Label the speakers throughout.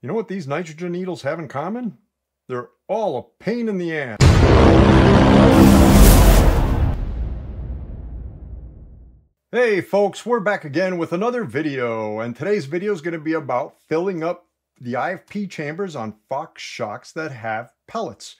Speaker 1: You know what these nitrogen needles have in common? They're all a pain in the ass. Hey folks, we're back again with another video and today's video is going to be about filling up the IFP chambers on Fox shocks that have pellets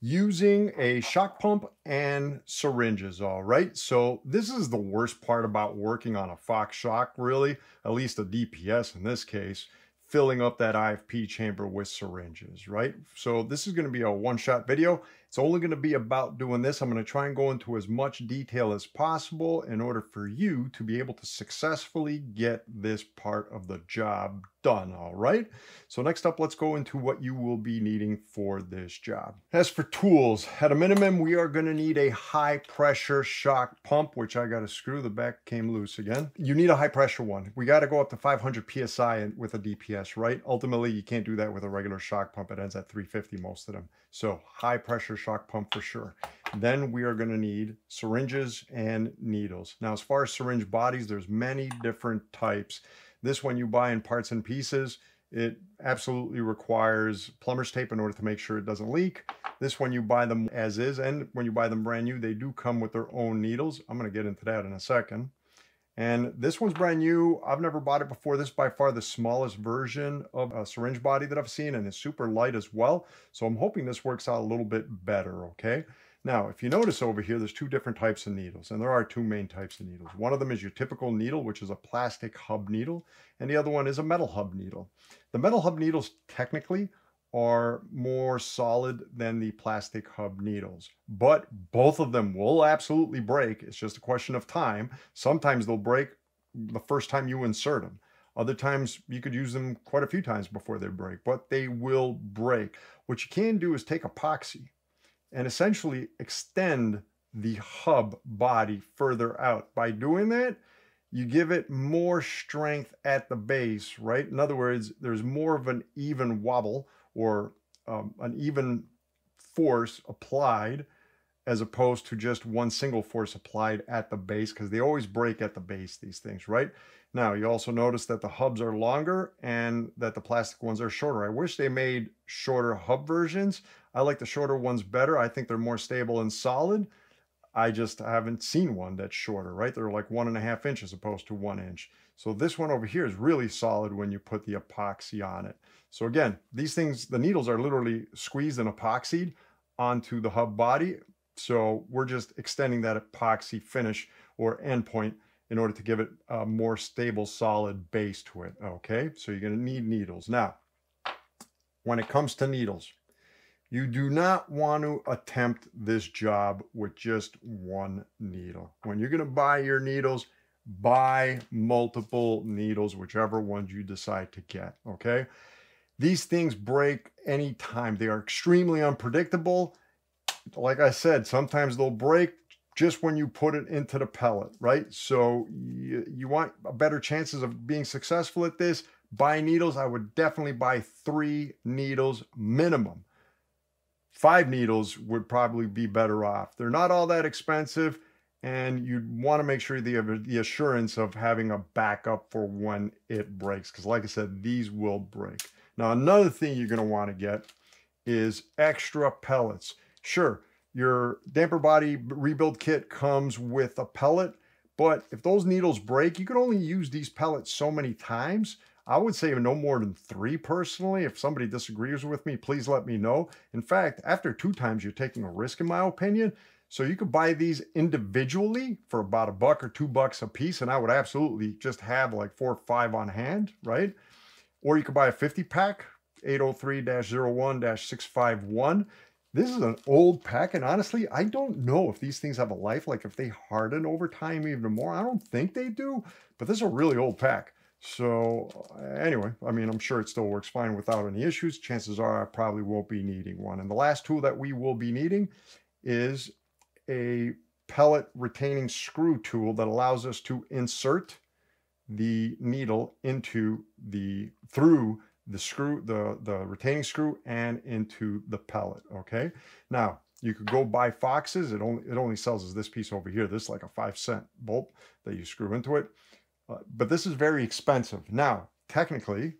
Speaker 1: using a shock pump and syringes, all right? So this is the worst part about working on a Fox shock, really, at least a DPS in this case, filling up that IFP chamber with syringes, right? So this is going to be a one-shot video. It's only going to be about doing this. I'm going to try and go into as much detail as possible in order for you to be able to successfully get this part of the job done, all right? So next up, let's go into what you will be needing for this job. As for tools, at a minimum, we are going to need a high pressure shock pump, which I got a screw, the back came loose again. You need a high pressure one. We got to go up to 500 PSI with a DPS, right? Ultimately, you can't do that with a regular shock pump. It ends at 350 most of them. So high pressure shock pump for sure. Then we are going to need syringes and needles. Now, as far as syringe bodies, there's many different types. This one you buy in parts and pieces. It absolutely requires plumber's tape in order to make sure it doesn't leak. This one you buy them as is, and when you buy them brand new, they do come with their own needles. I'm going to get into that in a second. And this one's brand new. I've never bought it before. This is by far the smallest version of a syringe body that I've seen and it's super light as well. So I'm hoping this works out a little bit better, okay? Now, if you notice over here, there's two different types of needles, and there are two main types of needles. One of them is your typical needle, which is a plastic hub needle, and the other one is a metal hub needle. The metal hub needles technically are more solid than the plastic hub needles. But both of them will absolutely break. It's just a question of time. Sometimes they'll break the first time you insert them. Other times you could use them quite a few times before they break, but they will break. What you can do is take epoxy and essentially extend the hub body further out. By doing that, you give it more strength at the base, right? In other words, there's more of an even wobble or um, an even force applied as opposed to just one single force applied at the base because they always break at the base, these things, right? Now, you also notice that the hubs are longer and that the plastic ones are shorter. I wish they made shorter hub versions. I like the shorter ones better. I think they're more stable and solid. I just haven't seen one that's shorter, right? They're like one and a half inch as opposed to one inch. So this one over here is really solid when you put the epoxy on it. So again, these things, the needles are literally squeezed and epoxied onto the hub body. So we're just extending that epoxy finish or endpoint in order to give it a more stable, solid base to it. Okay, so you're gonna need needles. Now, when it comes to needles, you do not want to attempt this job with just one needle. When you're gonna buy your needles, buy multiple needles, whichever ones you decide to get, okay? These things break anytime. They are extremely unpredictable. Like I said, sometimes they'll break just when you put it into the pellet, right? So you, you want better chances of being successful at this. Buy needles. I would definitely buy three needles minimum. Five needles would probably be better off. They're not all that expensive and you want to make sure you have the assurance of having a backup for when it breaks because like I said these will break now another thing you're going to want to get is extra pellets sure your damper body rebuild kit comes with a pellet but if those needles break you can only use these pellets so many times I would say no more than three personally. If somebody disagrees with me, please let me know. In fact, after two times, you're taking a risk, in my opinion. So you could buy these individually for about a buck or two bucks a piece, and I would absolutely just have like four or five on hand, right? Or you could buy a 50 pack, 803-01-651. This is an old pack, and honestly, I don't know if these things have a life, like if they harden over time even more. I don't think they do, but this is a really old pack. So uh, anyway, I mean, I'm sure it still works fine without any issues. Chances are I probably won't be needing one. And the last tool that we will be needing is a pellet retaining screw tool that allows us to insert the needle into the through the screw the the retaining screw and into the pellet okay now you could go buy foxes it only it only sells as this piece over here this is like a five cent bolt that you screw into it uh, but this is very expensive now technically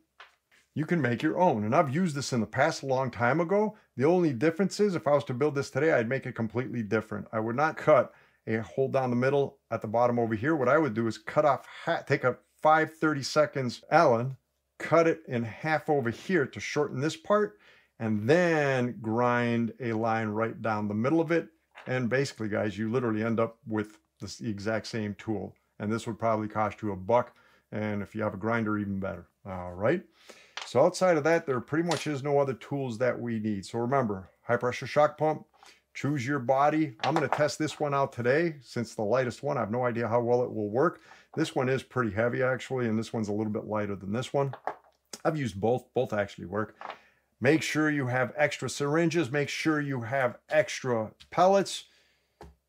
Speaker 1: you can make your own. And I've used this in the past a long time ago. The only difference is if I was to build this today, I'd make it completely different. I would not cut a hole down the middle at the bottom over here. What I would do is cut off, take a 5 30 seconds Allen, cut it in half over here to shorten this part, and then grind a line right down the middle of it. And basically, guys, you literally end up with the exact same tool. And this would probably cost you a buck. And if you have a grinder, even better. All right. So outside of that, there pretty much is no other tools that we need. So remember, high pressure shock pump, choose your body. I'm going to test this one out today since the lightest one. I have no idea how well it will work. This one is pretty heavy actually, and this one's a little bit lighter than this one. I've used both. Both actually work. Make sure you have extra syringes. Make sure you have extra pellets.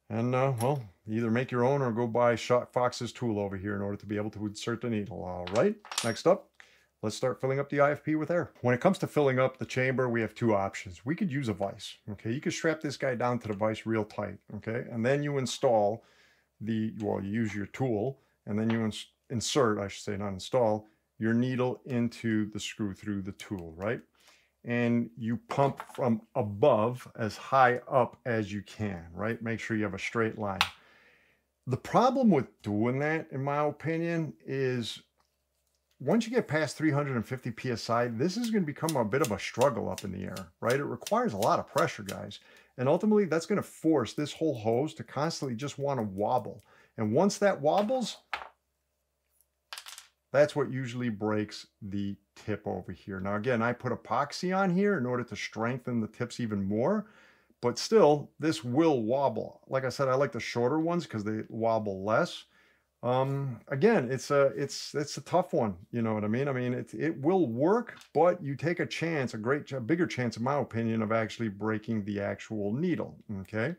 Speaker 1: And, uh, well, either make your own or go buy Shot Fox's tool over here in order to be able to insert the needle. All right, next up, let's start filling up the IFP with air. When it comes to filling up the chamber, we have two options. We could use a vise, okay? You could strap this guy down to the vise real tight, okay? And then you install the, well, you use your tool, and then you ins insert, I should say, not install, your needle into the screw through the tool, right? And you pump from above as high up as you can, right? Make sure you have a straight line. The problem with doing that, in my opinion, is once you get past 350 psi, this is going to become a bit of a struggle up in the air, right? It requires a lot of pressure, guys. And ultimately, that's going to force this whole hose to constantly just want to wobble. And once that wobbles, that's what usually breaks the tip over here. Now, again, I put epoxy on here in order to strengthen the tips even more. But still, this will wobble. Like I said, I like the shorter ones because they wobble less. Um, again, it's a it's it's a tough one. You know what I mean? I mean, it it will work, but you take a chance, a great, a bigger chance, in my opinion, of actually breaking the actual needle. Okay.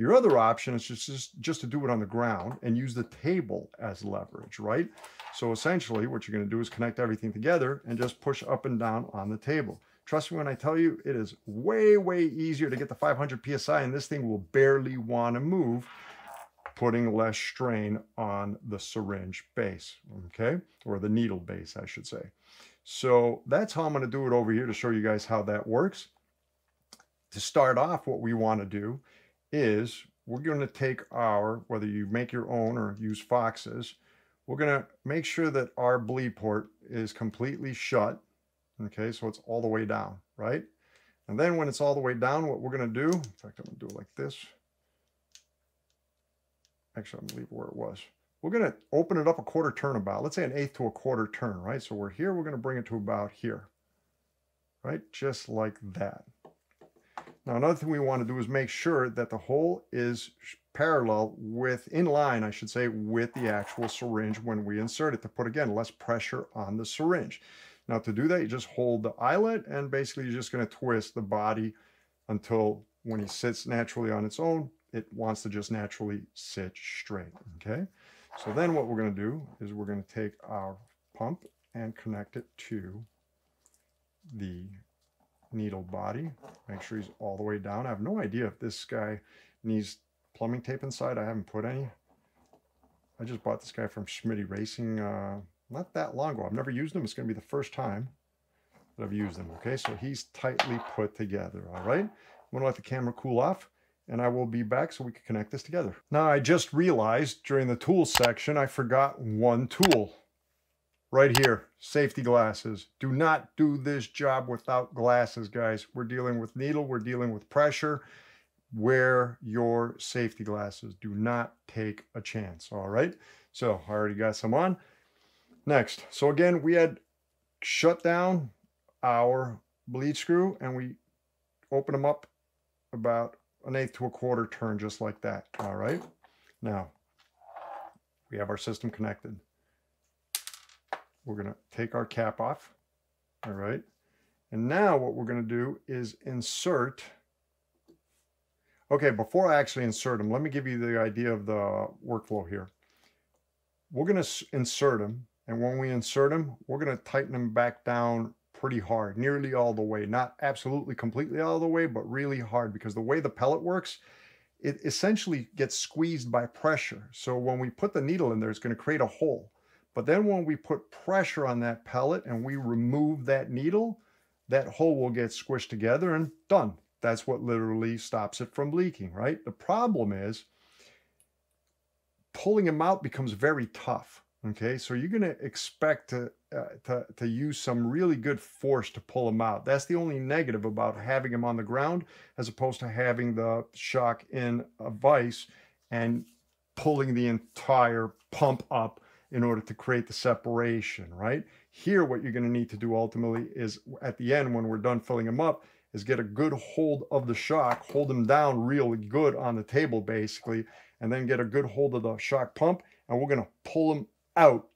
Speaker 1: Your other option is just, just, just to do it on the ground and use the table as leverage, right? So essentially what you're going to do is connect everything together and just push up and down on the table. Trust me when I tell you, it is way, way easier to get the 500 PSI and this thing will barely want to move putting less strain on the syringe base, okay? Or the needle base, I should say. So that's how I'm going to do it over here to show you guys how that works. To start off, what we want to do is we're going to take our, whether you make your own or use Fox's, we're going to make sure that our bleed port is completely shut. Okay, so it's all the way down, right? And then when it's all the way down, what we're going to do, in fact, I'm going to do it like this. Actually, I'm going to leave it where it was. We're going to open it up a quarter turn about, let's say an eighth to a quarter turn, right? So we're here, we're going to bring it to about here, right? Just like that. Now, another thing we want to do is make sure that the hole is parallel with, in line, I should say, with the actual syringe when we insert it to put, again, less pressure on the syringe. Now, to do that, you just hold the eyelet and basically you're just going to twist the body until when he sits naturally on its own, it wants to just naturally sit straight, okay? So then what we're going to do is we're going to take our pump and connect it to the needle body. Make sure he's all the way down. I have no idea if this guy needs plumbing tape inside. I haven't put any. I just bought this guy from Schmitty Racing uh, not that long ago. I've never used him. It's going to be the first time that I've used him. Okay, so he's tightly put together. All right. I'm going to let the camera cool off and I will be back so we can connect this together. Now, I just realized during the tools section, I forgot one tool right here, safety glasses. Do not do this job without glasses, guys. We're dealing with needle, we're dealing with pressure. Wear your safety glasses. Do not take a chance, all right? So I already got some on. Next, so again, we had shut down our bleed screw and we open them up about an eighth to a quarter turn, just like that, all right? Now, we have our system connected. We're going to take our cap off. All right. And now what we're going to do is insert. Okay, before I actually insert them, let me give you the idea of the workflow here. We're going to insert them. And when we insert them, we're going to tighten them back down pretty hard, nearly all the way. Not absolutely completely all the way, but really hard because the way the pellet works, it essentially gets squeezed by pressure. So when we put the needle in there, it's going to create a hole. But then when we put pressure on that pellet and we remove that needle, that hole will get squished together and done. That's what literally stops it from leaking, right? The problem is pulling them out becomes very tough. Okay, so you're going to expect to, uh, to, to use some really good force to pull them out. That's the only negative about having them on the ground as opposed to having the shock in a vise and pulling the entire pump up in order to create the separation, right? Here, what you're going to need to do ultimately is at the end, when we're done filling them up, is get a good hold of the shock, hold them down really good on the table, basically, and then get a good hold of the shock pump, and we're going to pull them out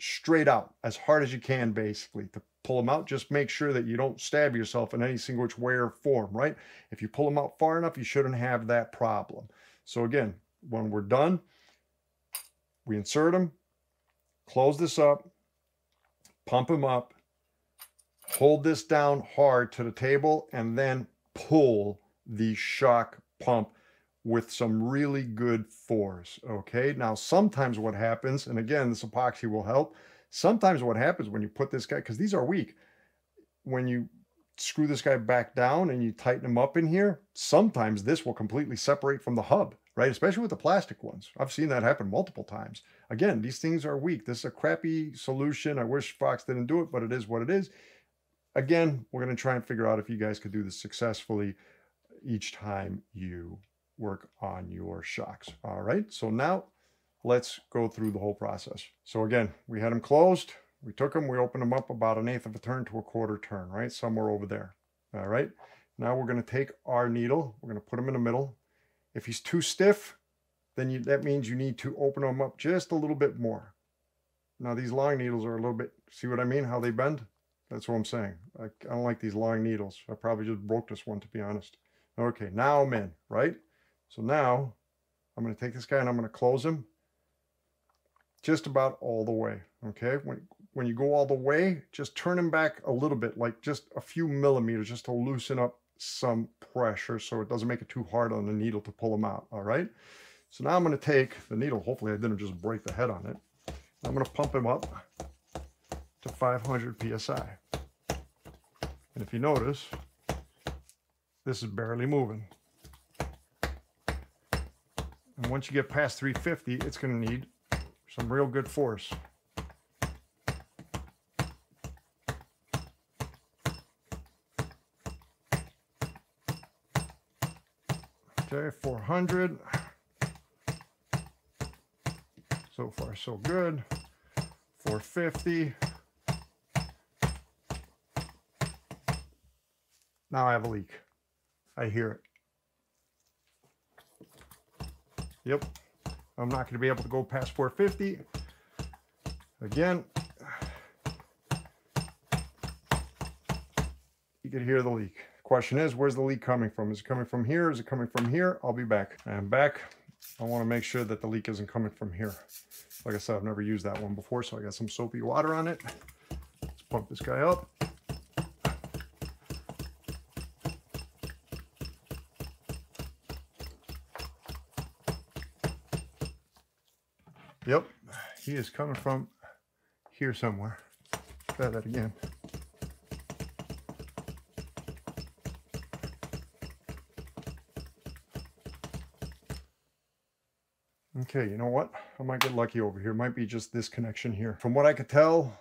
Speaker 1: straight out as hard as you can basically to pull them out. Just make sure that you don't stab yourself in any single which way or form right? If you pull them out far enough you shouldn't have that problem. So again when we're done we insert them close this up pump them up hold this down hard to the table and then pull the shock pump with some really good force. Okay, now sometimes what happens, and again, this epoxy will help. Sometimes what happens when you put this guy, because these are weak, when you screw this guy back down and you tighten him up in here, sometimes this will completely separate from the hub, right? Especially with the plastic ones. I've seen that happen multiple times. Again, these things are weak. This is a crappy solution. I wish Fox didn't do it, but it is what it is. Again, we're going to try and figure out if you guys could do this successfully each time you work on your shocks. All right, so now let's go through the whole process. So again, we had them closed. We took them, we opened them up about an eighth of a turn to a quarter turn, right? Somewhere over there. All right. Now we're going to take our needle. We're going to put them in the middle. If he's too stiff, then you, that means you need to open them up just a little bit more. Now these long needles are a little bit, see what I mean? How they bend? That's what I'm saying. I, I don't like these long needles. I probably just broke this one to be honest. Okay, now I'm in, right? So now I'm going to take this guy and I'm going to close him just about all the way. Okay, when, when you go all the way, just turn him back a little bit, like just a few millimeters, just to loosen up some pressure so it doesn't make it too hard on the needle to pull them out. All right. So now I'm going to take the needle. Hopefully I didn't just break the head on it. I'm going to pump him up to 500 psi. And if you notice, this is barely moving. And once you get past 350, it's going to need some real good force. Okay, 400. So far, so good. 450. Now I have a leak. I hear it. Yep. I'm not going to be able to go past 450. Again, you can hear the leak. Question is, where's the leak coming from? Is it coming from here? Is it coming from here? I'll be back. I'm back. I want to make sure that the leak isn't coming from here. Like I said, I've never used that one before, so I got some soapy water on it. Let's pump this guy up. Yep, he is coming from here somewhere. Try that again. Okay, you know what? I might get lucky over here. Might be just this connection here. From what I could tell,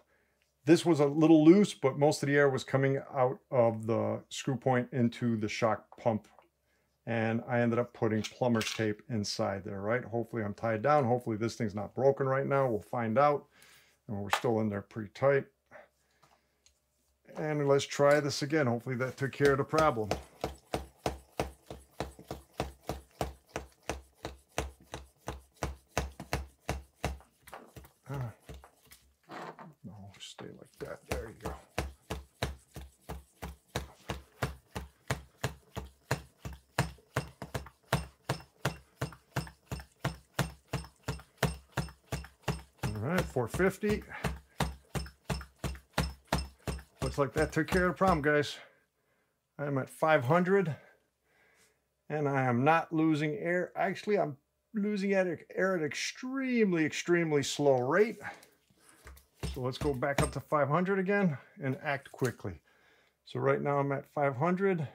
Speaker 1: this was a little loose, but most of the air was coming out of the screw point into the shock pump and I ended up putting plumber's tape inside there, right? Hopefully I'm tied down. Hopefully this thing's not broken right now. We'll find out. And we're still in there pretty tight. And let's try this again. Hopefully that took care of the problem. All right, 450. Looks like that took care of the problem, guys. I'm at 500 and I am not losing air. Actually, I'm losing air at an extremely, extremely slow rate. So let's go back up to 500 again and act quickly. So right now I'm at 500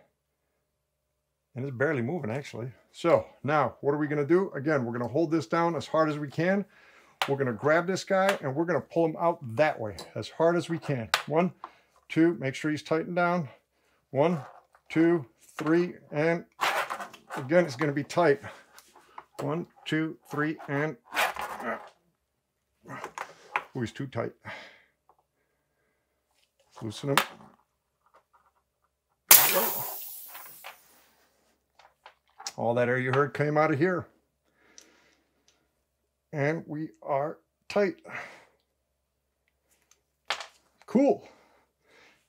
Speaker 1: and it's barely moving actually. So now what are we gonna do? Again, we're gonna hold this down as hard as we can. We're gonna grab this guy and we're gonna pull him out that way as hard as we can. One, two, make sure he's tightened down. One, two, three, and again, it's gonna be tight. One, two, three, and uh, oh, he's too tight. Loosen him. All that air you heard came out of here. And we are tight. Cool.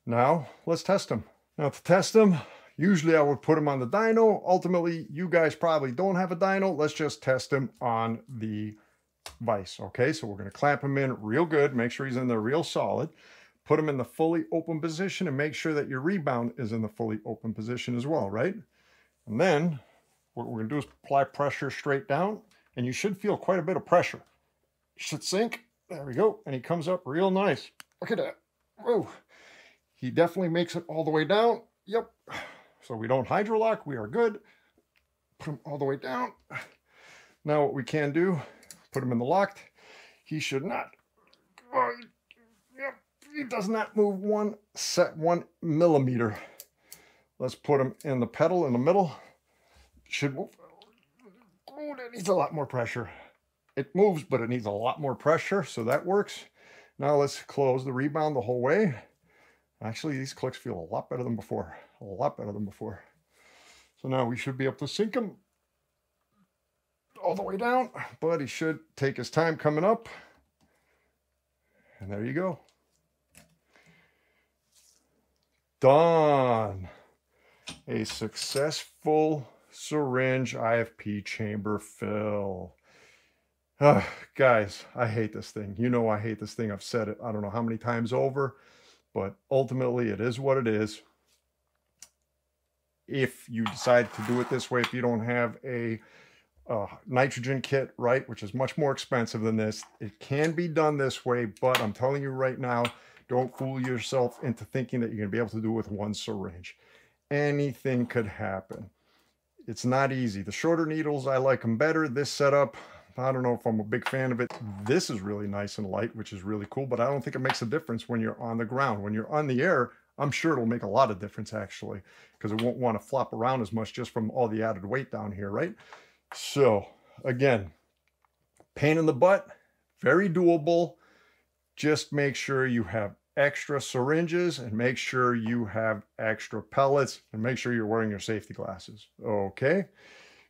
Speaker 1: Now, let's test them. Now, to test them, usually I would put them on the dyno. Ultimately, you guys probably don't have a dyno. Let's just test them on the vise. Okay, so we're going to clamp him in real good. Make sure he's in there real solid. Put him in the fully open position and make sure that your rebound is in the fully open position as well, right? And then what we're going to do is apply pressure straight down, and you should feel quite a bit of pressure. should sink. There we go. And he comes up real nice. Look at that. Whoa. He definitely makes it all the way down. Yep. So we don't hydrolock. We are good. Put him all the way down. Now what we can do, put him in the locked. He should not. He does not move one set one millimeter. Let's put him in the pedal in the middle should move. That needs a lot more pressure. It moves, but it needs a lot more pressure, so that works. Now let's close the rebound the whole way. Actually, these clicks feel a lot better than before. A lot better than before. So now we should be able to sink them all the way down, but he should take his time coming up. And there you go. Done. A successful syringe IFP chamber fill. Uh, guys, I hate this thing. You know I hate this thing. I've said it I don't know how many times over, but ultimately it is what it is. If you decide to do it this way, if you don't have a nitrogen kit, right, which is much more expensive than this, it can be done this way, but I'm telling you right now, don't fool yourself into thinking that you're going to be able to do it with one syringe. Anything could happen. It's not easy. The shorter needles, I like them better. This setup, I don't know if I'm a big fan of it. This is really nice and light, which is really cool, but I don't think it makes a difference when you're on the ground. When you're on the air, I'm sure it'll make a lot of difference actually, because it won't want to flop around as much just from all the added weight down here, right? So again, pain in the butt, very doable. Just make sure you have extra syringes and make sure you have extra pellets and make sure you're wearing your safety glasses. Okay?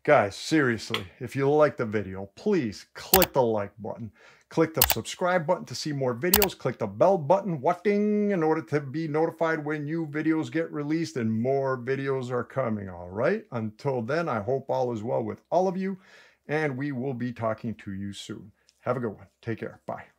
Speaker 1: Guys, seriously, if you like the video, please click the like button. Click the subscribe button to see more videos. Click the bell button, what ding, in order to be notified when new videos get released and more videos are coming, all right? Until then, I hope all is well with all of you, and we will be talking to you soon. Have a good one. Take care. Bye.